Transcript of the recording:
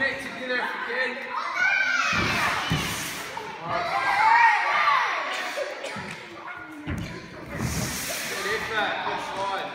Nick to be there for Good impact, good slide.